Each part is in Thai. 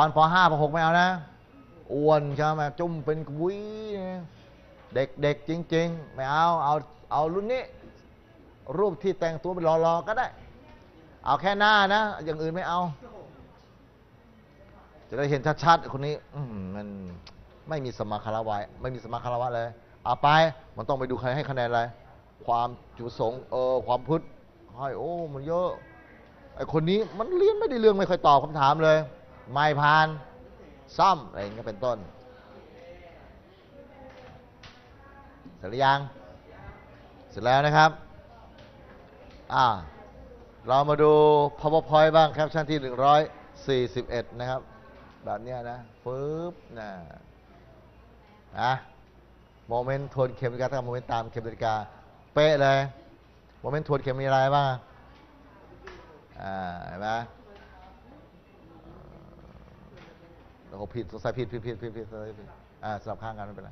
ตอนป .5 ป .6 ไม่เอานะอ้วนใช่ไหมจุ่มเป็นกวิเด็กเด็กๆจริง ๆ ไม่เอา เอาเอารุ่นนี้ รูปที่แต่งตัวเป็นรอๆก็ได้ เอาแค่หน้านะ อย่างอื่นไม่เอา จะได้เห็นชัดๆคนนี้มันไม่มีสมาคารวะไม่มีสมาคารวะเลยเอาไปมันต้องไปดูใครให้คะแนนอะไร ความจุสงเออความพุทธให้โอ้ มันเยอะไอ้คนนี้มันเรียนไม่ได้เรื่องไม่เคยตอบคำถามเลย ไม่ผ่านซ่อมอะไรอย่างเงี้ยเป็นต้นเสร็จหรือยังเสร็จแล้วนะครับอ่าเรามาดู powerpoint บ้างแคปชั่นที่ 141 นะครับ แบบนี้นะฟืบนะนะโมเมนต์ทวนเข็มนาฬิกาถ้าโมเมนต์ตามเข็มนาฬิกา เป๊ะเลย โมเมนต์ทวนเข็มมีอะไรบ้างอ่าเห็นไหม โอ้โหผิดสงสัยผิดผิดผิดผิดผิดสงสัยผิดอ่าสลับข้างกันไม่เป็นไร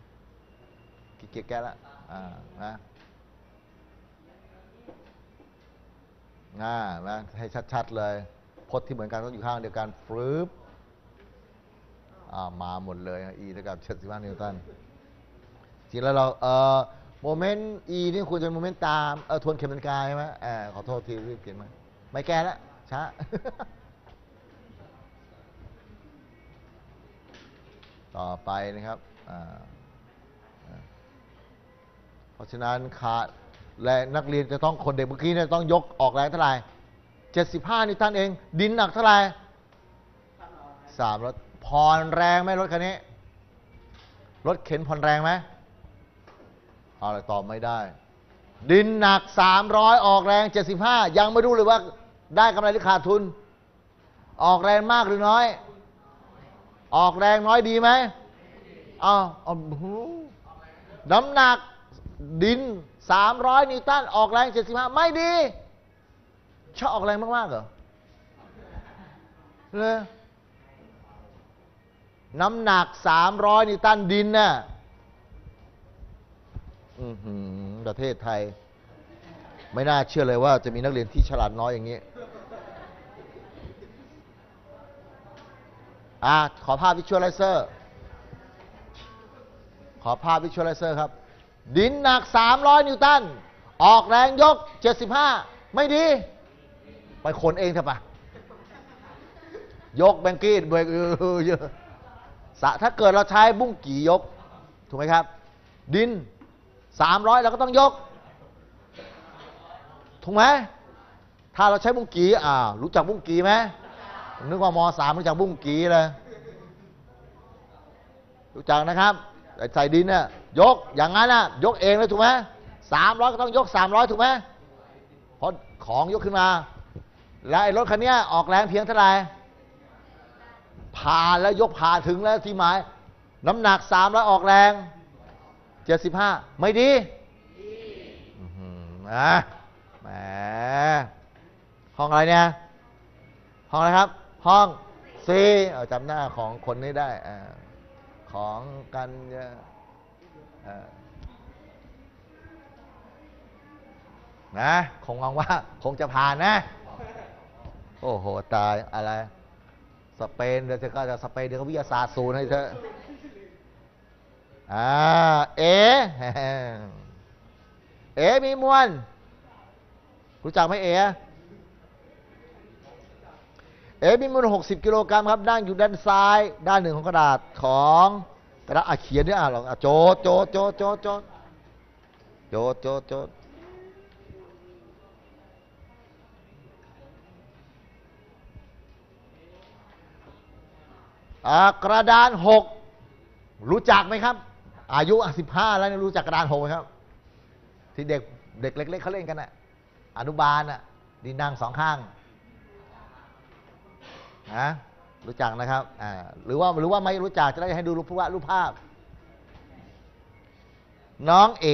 เกียจแก้ละอ่านะง่านะให้ชัดๆเลยพจน์ที่เหมือนกันต้องอยู่ข้างเดียวกันฟรึบอ่ามาหมดเลยอีเท่ากับ75นิวตันจริงแล้วเราเอ่อโมเมนต์ E นี่ควรจะเป็นโมเมนต์ตามเออทวนเข็มนาฬิกาใช่ไหมเออขอโทษทีรีบเขียนมาไม่แก้แล้วช้า ต่อไปนะครับเพราะฉะนั้นขาดแรงนักเรียนจะต้องคนเด็กเมื่อกี้เนี่ยต้องยกออกแรงเท่าไหร่75นิวตันเอง ดินหนักเท่าไหร่สามรถผ่อนแรงไหมรถคันนี้ รถเข็นผ่อนแรงไหมเอาอะไรตอบไม่ได้ ดินหนัก 300 ออกแรง 75 ยังไม่รู้เลยว่าได้กำไรหรือขาดทุน ออกแรงมากหรือน้อย ออกแรงน้อยดีไหมอ้าวอ้าวหูน้ำหนักดิน 300 นิวตันออกแรง 75 ไม่ดี ชอบออกแรงมากๆเหรอเลยน้ำหนัก 300 นิวตันดินน่ะอือหือประเทศไทย ไม่น่าเชื่อเลยว่าจะมีนักเรียนที่ฉลาดน้อยอย่างนี้ อะขอภาพวิชวลไลเซอร์ ขอภาพวิชวลไลเซอร์ครับ ดินหนัก 300 นิวตัน ออกแรงยก 75 ไม่ดี ไปขนเองเถอะปะยกแบงกี้เบรกเยอะถ้าเกิดเราใช้บุ้งกี่ยก ถูกไหมครับ ดิน 300เราก็ต้องยก ถูกไหมถ้าเราใช้บุ้งกีอ่ารู้จักบุ้งกีไหม นึกว่ามสามรู้จักบุ้งกีเลยรู้จักนะครับใส่ดินเนี่ยยกอย่างนั้นน่ะยกเองเลยถูกไหมสามร้อยก็ต้องยกสามร้อยถูกไหมเพราะของยกขึ้นมา แล้วไอ้รถคันนี้ออกแรงเพียงเท่าไหร่ผ่าแล้วยกผาถึงแล้วที่หมาย น้ำหนักสามร้อยออกแรงเจ็ดสิบห้าไม่ดีอื้อหือนะแหมห้องอะไรเนี่ย ห้องอะไรครับ ห้องซีเอาจำหน้าของคนนี้ได้อของกันยะนะคงหวังว่า คงจะผ่านนะ โอ้โห ตายอะไร สเปนเดี๋ยวจะก็จะสเปนเดี๋ยววิทยาศาสตร์ศูนย์ให้เธออ่าเอ เอมีมวลรู้จักไหมเอ เอมีมูล60 กิโลกรัมครับนั่งอยู่ด้านซ้าย ด้านหนึ่งของกระดาษของกระดาษอะเขียนด้วยอะลองอะโจโจโจโจโจโจโจโจกระดานหกรู้จักไหมครับ อายุสิบห้าแล้วรู้จักกระดานหกไหมครับ ที่เด็กเด็กเล็ก ๆเขาเล่นกันน่ะอนุบาลน่ะดินนั่งสองข้าง นะรู้จักนะครับอ่าหรือว่าหรือว่าไม่รู้จักจะได้ให้ดูรูปภาพรูปภาพ น้องเอ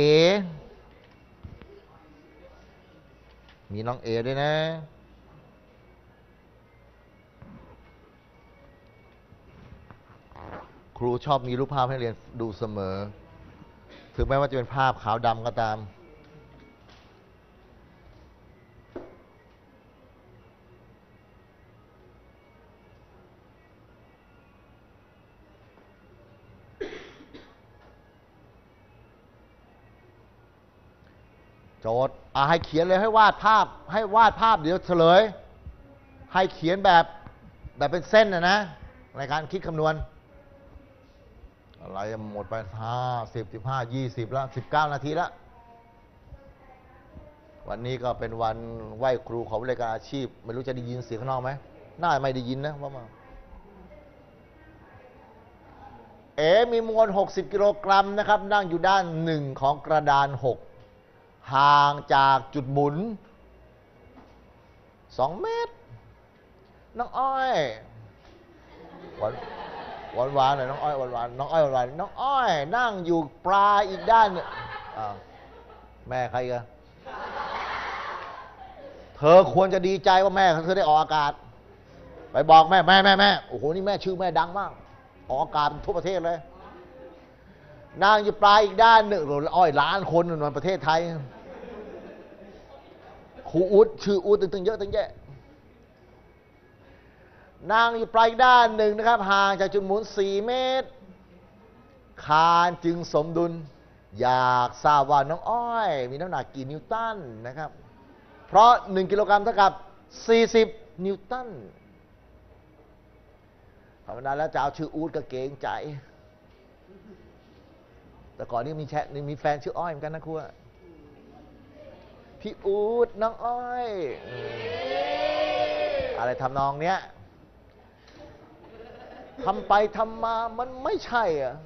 มีน้องเอด้วยนะ ครูชอบมีรูปภาพให้เรียนดูเสมอ ถึงแม้ว่าจะเป็นภาพขาวดำก็ตาม โจทย์อะให้เขียนเลยให้วาดภาพ ให้วาดภาพเดี๋ยวเฉลย ให้เขียนแบบแบบเป็นเส้นนะนะในการคิดคำนวณ อะไรหมดไปห้าสิบสิบห้ายี่สิบแล้วสิบเก้านาทีแล้ววันนี้ก็เป็นวันไหว้ครูของบริการอาชีพ ไม่รู้จะได้ยินเสียงข้างนอกไหมน่าไม่ได้ยินนะว่ามาเอ๋มีมวล 60 กิโลกรัมนะครับ นั่งอยู่ด้านหนึ่งของกระดาน 6 ห่างจากจุดหมุน 2 เมตร น้องอ้อยหวานหวานหวานหน่อยน้องอ้อยหวานหวานน้องอ้อยหวานหวานน้องอ้อย นั่งอยู่ปลาอีกด้านหนึ่งอ้าวแม่ใครกันเธอควรจะดีใจว่าแม่เธอได้ออกอากาศ ไปบอกแม่แม่แม่แม่โอ้โหนี่แม่ชื่อแม่ดังมาก ออกอากาศทั่วประเทศเลย นางอยู่ปลายอีกด้านหนึ่งอ้อ้อยล้านคนในประเทศไทยครูอุดชื่ออุดตึงๆเยอะตึงแยะนางอยู่ปลายอีกด้านหนึ่งนะครับ ห่างจากจุดหมุน 4 เมตร คานจึงสมดุล อยากทราบว่าน้องอ้อย มีน้ำหนักกี่นิวตันนะครับ เพราะ 1 กิโลกรัมเท่ากับ 40 นิวตันธรรมดาแล้วจะเอาชื่ออูดก็เกงใจ แต่ก่อนนี้มีแชทมีแฟนชื่ออ้อยเหมือนกันนะครูพี่อูดน้องอ้อย อะไรทำนองเนี้ยทำไปทำมามันไม่ใช่อะ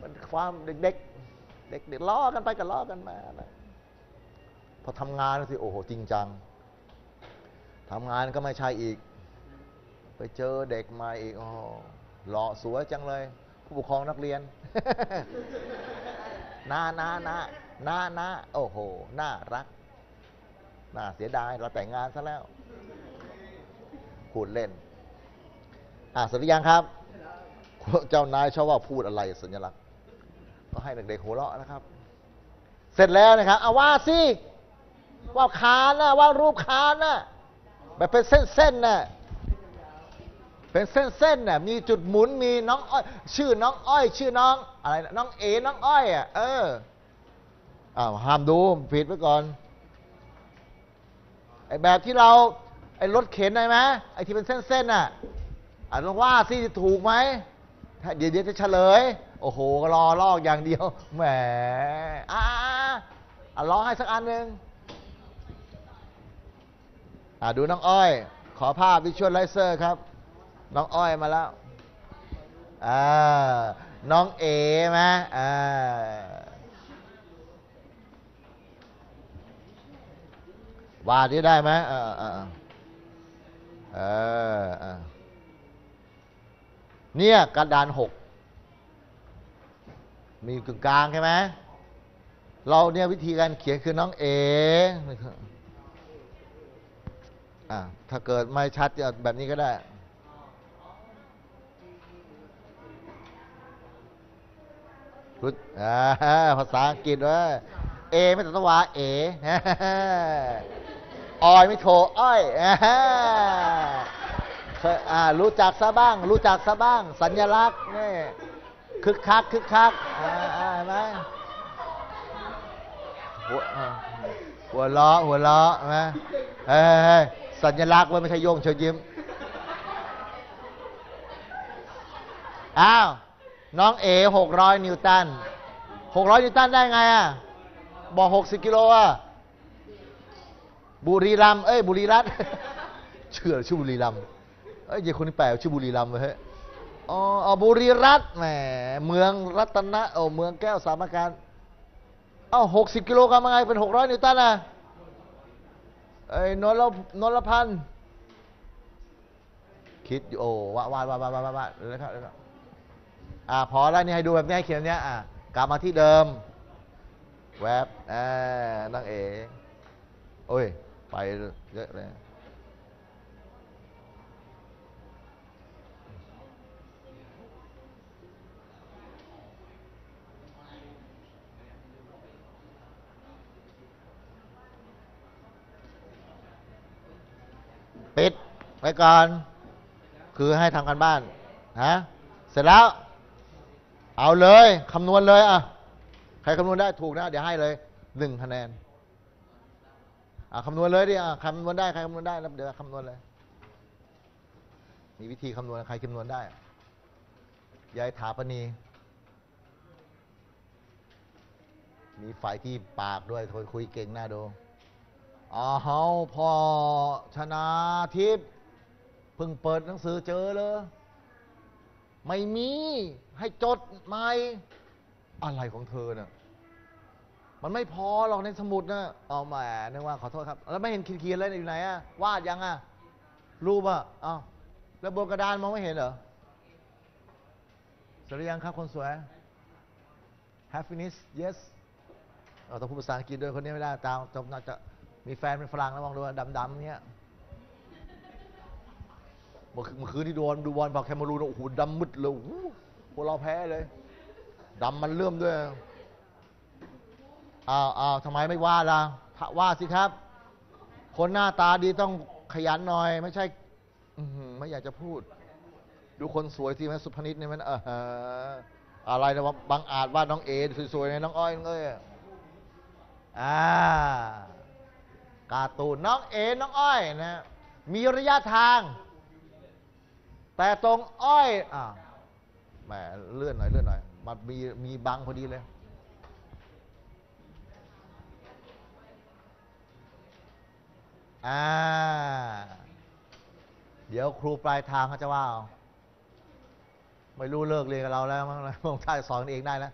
มันความเด็ก ๆ เด็กๆล้อกันไปกันล้อกันมานะพอทำงานสิโอ้โหจริงจังทำงานก็ไม่ใช่อีก ไปเจอเด็กมาอีกอ้โหหล่อสวยจังเลย ผู้ปกครองนักเรียน น่าน่าน่าน่าน่าโอ้โห น่ารัก น่าเสียดาย เราแต่งงานซะแล้วพูดเล่น อะสร็จหรือยังครับ เจ้านายชอบว่าพูดอะไรสัญลักษณ์ ก็ให้เด็กๆหัวเราะนะครับ เสร็จแล้วนะครับเอาว่าสิว่าคานนะว่ารูปคานนะแบบเป็นเส้นๆนะ เป็นเส้นๆน่ะมีจุดหมุนมีน้องอ้อยชื่อน้องอ้อย ชื่อน้องอะไรนะน้องเอน้องอ้อยอะเอออ้าวห้ามดูผิดไว้ก่อนไอ้แบบที่เราไอ้รถเข็นได้ไหมไอ้ที่เป็นเส้นๆน่ะอะลองว่าสิถูกไหมเดี๋ยวเดี๋ยวจะเฉลย โอ้โหรอลอกอย่างเดียวแหมอ่าอะร้องให้สักอันหนึ่งอ่าดูน้องอ้อย ขอภาพวิชวลไลเซอร์ครับ น้องอ้อยมาแล้วอ่าน้องเอไหมอ่าวาดี้ได้ไหมเออเออเออเนี่ยกระดานหก มีกึ่งกลางใช่ไหมเราเนี่ยวิธีการเขียนคือน้องเออะถ้าเกิดไม่ชัดแบบนี้ก็ได้ รู้อ่าภาษาอังกฤษว่าเอไม่ต้องวาเอออยไม่โทอ้อยรู้จักซะบ้าง รู้จักซะบ้าง สัญลักษณ์นี่คึกคักคึกคักเห็นไหมหัวล้อหัวล้อเห็นไหมเฮ้ยสัญลักษณ์ไว้ไม่ใช่โยงเชิญยิ้ม อ้าว น้องเอหกร้อยนิวตันหกร้อยนิวตันได้ไงอะบอกหกสิบกิโลอะบุรีรัมเอ้ยบุรีรัตเชื่อชื่อบุรีรัมเอ้ยเยคนนี้แปลว่าชื่อบุรีรัมเลยเฮ้ยอ๋ออ๋อบุรีรัตแหมเมืองรัตนะโอ้เมืองแก้วสามการเอ้าหกสิบกิโลกรัมยังไงเป็นหกร้อยนิวตันอะเอ้ยนนละนนละพันคิดอยู่โอ้วาดวาดวาดวาดวาดวาดวาดเลยครับเลยครับ อ่าพอแล้วนี่ให้ดูแบบนี้ให้เขียนเนี้ยอ่ากลับมาที่เดิม แวบอ่านั่งเอโอ้ย ไปเยอะเลยปิดไว้ก่อน คือให้ทำกันบ้านฮะเสร็จแล้ว เอาเลยคำนวณเลยอะใครคำนวณได้ถูกนะ เดี๋ยวให้เลยหนึ่งคะแนนอะคำนวณเลยดิอะคำนวณได้ใครคำนวณได้แล้วเดี๋ยวคำนวณเลย มีวิธีคำนวณใครคำนวณได้ยายถาปณีมีฝ่ายที่ปากด้วยทยคุยเก่งหน้าดูอ้าพอชนะทิพย์เพิ่งเปิดหนังสือเจอเลย ไม่มีให้จดใหม่อะไรของเธอเนี่ยมันไม่พอหรอกในสมุดนะเอาแหมนึกว่าขอโทษครับ แล้วไม่เห็นเขียนๆเลยอยู่ไหนอะวาดยังอะรูปอะอ้าวแล้วบนกระดานมองไม่เห็นเหรอเสร็จหรือยังครับคนสวย happiness yes เราต้องพูดภาษาอังกฤษด้วยคนนี้ไม่ได้ตามจบน่าจะมีแฟนเป็นฝรั่งแล้วมองดูดำๆเนี้ย มื่อคืนเมื่อคืนที่โดนดูบอลพอแคมารูนโอ้โหดำมืดเลยโอ้โหพวกเราแพ้เลยดำมันเลื่มด้วยอ้าวอ้าวทำไมไม่ว่าล่ะถ้าว่าสิครับ คนหน้าตาดีต้องขยันหน่อย ไม่ใช่ไม่อยากจะพูด ดูคนสวยสิแม่สุพนิษเนี่ยมันเอออะไรนะวะบางอาจว่าน้องเอสวยๆในน้องอ้อยเอ้ยอ่าการ์ตูนน้องเอน้องอ้อยนะมีระยะทาง แต่ตรงอ้อยอ่าแหมเลื่อนหน่อยเลื่อนหน่อยมันมีมีบังพอดีเลย อ่า เดี๋ยวครูปลายทางเขาจะว่าเอาไม่รู้เลิกเรียนกับเราแล้วมั้งมองท่าสอนเองได้นะ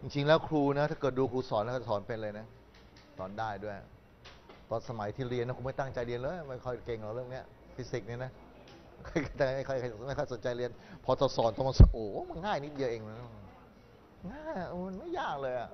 จริงๆแล้วครูนะ ถ้าเกิดดูครูสอนแล้วก็สอนเป็นเลยนะ สอนได้ด้วย ตอนสมัยที่เรียนนะครูไม่ตั้งใจเรียนเลย ไม่ค่อยเก่งหรอกเรื่องเนี้ยฟิสิกส์เนี่ยนะ แต่ไม่ค่อยไม่ค่อยสนใจเรียน พอจะสอนต้องมาสอนโอ้มันง่ายนิดเดียวเองนะง่ายมันไม่ยากเลยอะ